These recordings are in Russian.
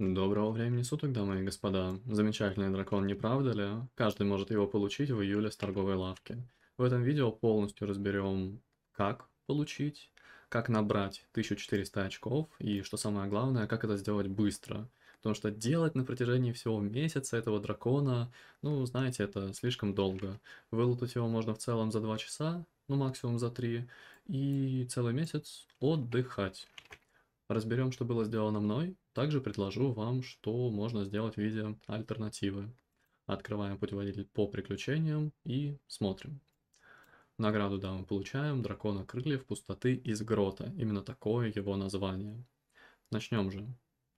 Доброго времени суток, дамы и господа. Замечательный дракон, не правда ли? Каждый может его получить в июле с торговой лавки. В этом видео полностью разберем, как получить, как набрать 1400 очков и, что самое главное, как это сделать быстро. Потому что делать на протяжении всего месяца этого дракона, ну, знаете, это слишком долго. Вылутать его можно в целом за 2 часа, ну, максимум за 3, и целый месяц отдыхать. Разберем, что было сделано мной. Также предложу вам, что можно сделать в виде альтернативы. Открываем путеводитель по приключениям и смотрим. Награду, да, мы получаем дракона крыльев пустоты из грота. Именно такое его название. Начнем же.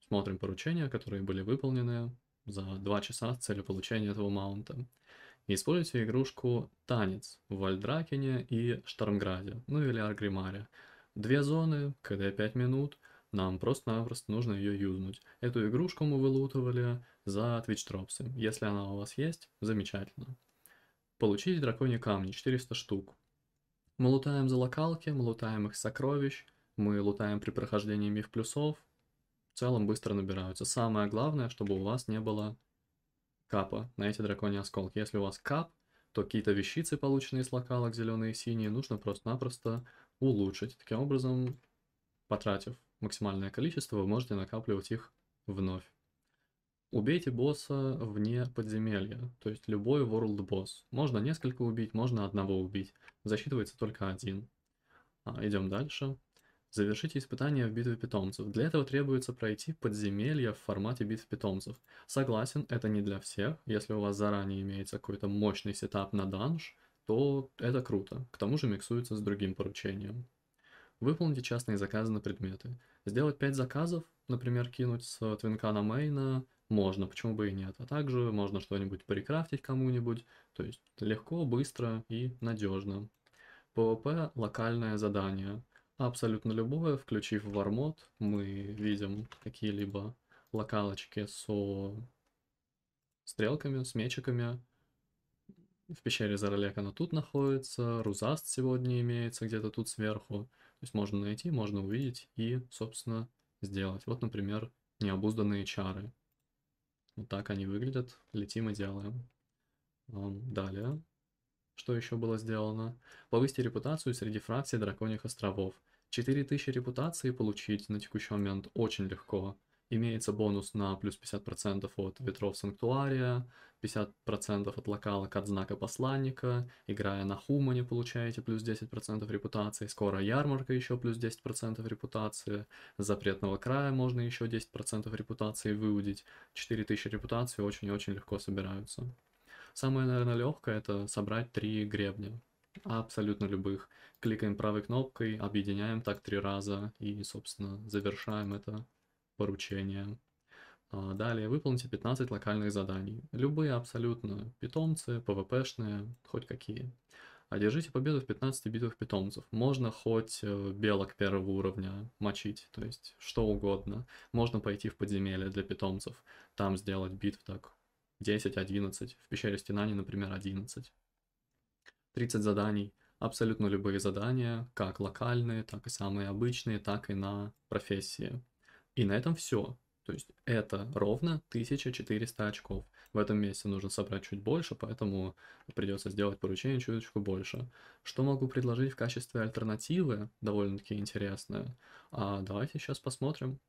Смотрим поручения, которые были выполнены за 2 часа с целью получения этого маунта. Используйте игрушку Танец в Вальдракене и Штормграде, ну или Аргримаре. Две зоны, КД 5 минут, нам просто-напросто нужно ее юзнуть. Эту игрушку мы вылутывали за Twitch Tropsy. Если она у вас есть, замечательно. Получить драконьи камни, 400 штук. Мы лутаем за локалки, мы лутаем их сокровищ, мы лутаем при прохождении миф плюсов, в целом быстро набираются. Самое главное, чтобы у вас не было капа на эти драконьи осколки. Если у вас кап, то какие-то вещицы, полученные из локалок, зеленые и синие, нужно просто-напросто улучшить. Таким образом, потратив максимальное количество, вы можете накапливать их вновь. Убейте босса вне подземелья, то есть любой world босс. Можно несколько убить, можно одного убить. Засчитывается только один. А, идем дальше. Завершите испытание в битве питомцев. Для этого требуется пройти подземелье в формате битв питомцев. Согласен, это не для всех. Если у вас заранее имеется какой-то мощный сетап на данж, то это круто. К тому же миксуется с другим поручением. Выполните частные заказы на предметы. Сделать 5 заказов, например, кинуть с твинка на мейна, можно, почему бы и нет. А также можно что-нибудь прикрафтить кому-нибудь, то есть легко, быстро и надежно. PvP – локальное задание. Абсолютно любое, включив вармод, мы видим какие-либо локалочки со стрелками, с мечиками. В пещере Заролек она тут находится, Рузаст сегодня имеется где-то тут сверху. То есть можно найти, можно увидеть и, собственно, сделать. Вот, например, необузданные чары. Вот так они выглядят. Летим и делаем. Далее. Что еще было сделано? Повысить репутацию среди фракций Драконьих островов. 4000 репутации получить на текущий момент очень легко. Имеется бонус на плюс 50% от ветров Санктуария, 50% от локалок от знака посланника, играя на Хумане получаете плюс 10% репутации, скоро ярмарка еще плюс 10% репутации, с запретного края можно еще 10% репутации выудить, 4000 репутации очень-очень легко собираются. Самое, наверное, легкое это собрать три гребня, абсолютно любых. Кликаем правой кнопкой, объединяем так три раза и, собственно, завершаем это поручение. А, далее выполните 15 локальных заданий. Любые абсолютно питомцы, пвпшные, хоть какие. Одержите победу в 15 битвах питомцев. Можно хоть э, белок первого уровня мочить, то есть что угодно. Можно пойти в подземелье для питомцев, там сделать битв так 10-11, в пещере Стенани, например, 11. 30 заданий, абсолютно любые задания, как локальные, так и самые обычные, так и на профессии. И на этом все. То есть это ровно 1400 очков. В этом месяце нужно собрать чуть больше, поэтому придется сделать поручение чуточку больше. Что могу предложить в качестве альтернативы, довольно-таки интересное? А давайте сейчас посмотрим.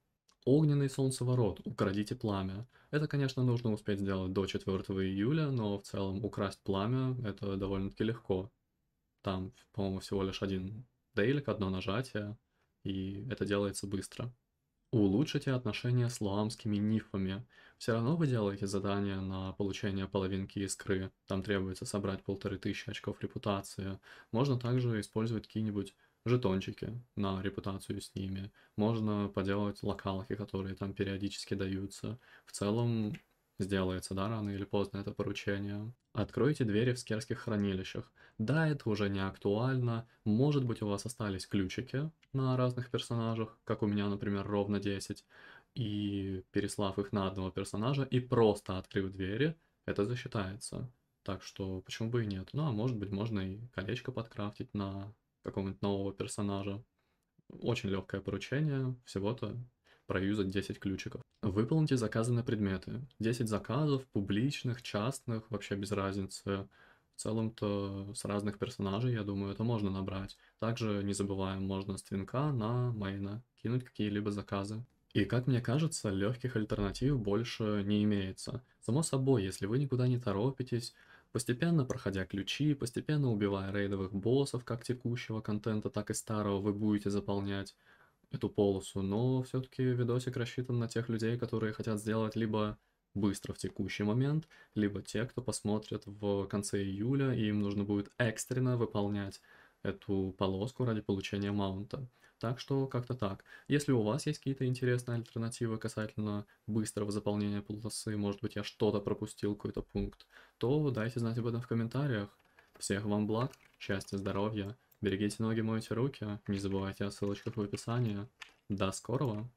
Огненный солнцеворот, украдите пламя. Это, конечно, нужно успеть сделать до 4 июля, но в целом украсть пламя это довольно-таки легко. Там, по-моему, всего лишь один дейлик, одно нажатие, и это делается быстро. Улучшите отношения с лаамскими нифами. Все равно вы делаете задание на получение половинки искры. Там требуется собрать полторы тысячи очков репутации. Можно также использовать какие-нибудь жетончики на репутацию с ними. Можно поделать локалки, которые там периодически даются. В целом сделается, да, рано или поздно это поручение. Откройте двери в скерских хранилищах. Да, это уже не актуально. Может быть, у вас остались ключики на разных персонажах, как у меня, например, ровно 10. И переслав их на одного персонажа и просто открыв двери, это засчитается. Так что почему бы и нет. Ну, а может быть, можно и колечко подкрафтить на какого-нибудь нового персонажа. Очень легкое поручение, всего-то проюзать 10 ключиков. Выполните заказы на предметы. 10 заказов, публичных, частных, вообще без разницы. В целом-то с разных персонажей, я думаю, это можно набрать. Также не забываем, можно с твинка на мейна кинуть какие-либо заказы. И как мне кажется, легких альтернатив больше не имеется. Само собой, если вы никуда не торопитесь, постепенно проходя ключи, постепенно убивая рейдовых боссов, как текущего контента, так и старого, вы будете заполнять эту полосу, но все-таки видосик рассчитан на тех людей, которые хотят сделать либо быстро в текущий момент, либо те, кто посмотрит в конце июля, и им нужно будет экстренно выполнять эту полоску ради получения маунта. Так что как-то так. Если у вас есть какие-то интересные альтернативы касательно быстрого заполнения полосы, может быть я что-то пропустил, какой-то пункт, то дайте знать об этом в комментариях. Всех вам благ, счастья, здоровья, берегите ноги, мойте руки, не забывайте о ссылочках в описании. До скорого!